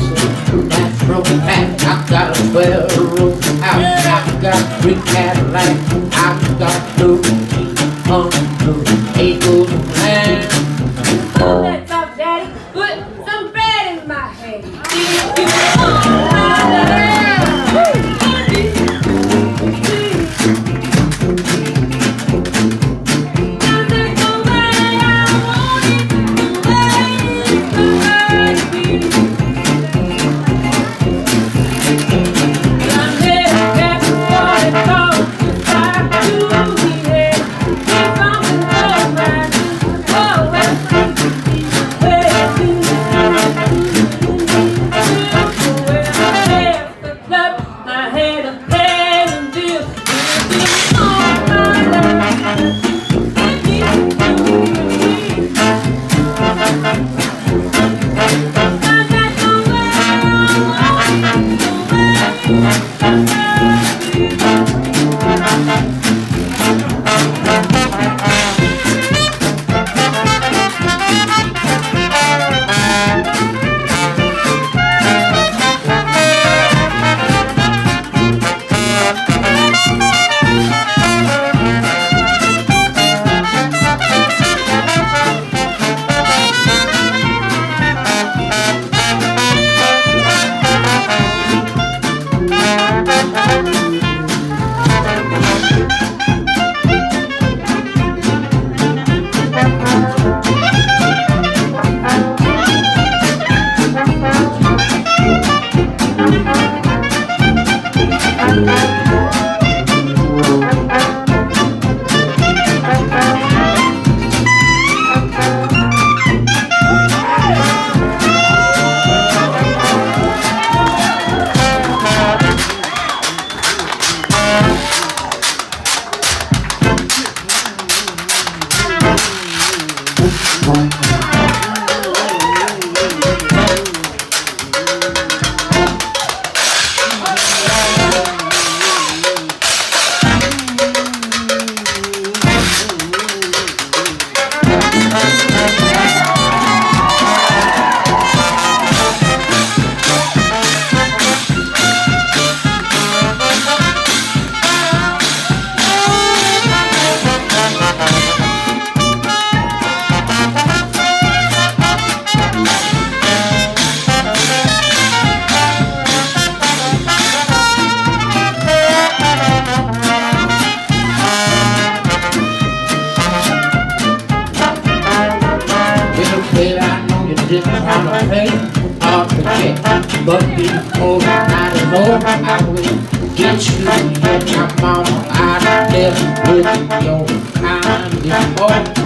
It's natural fact. I got a twelve room house. I got three Cadillacs. I got two Off the check, but before is over, I will get you and your mama of there with your kind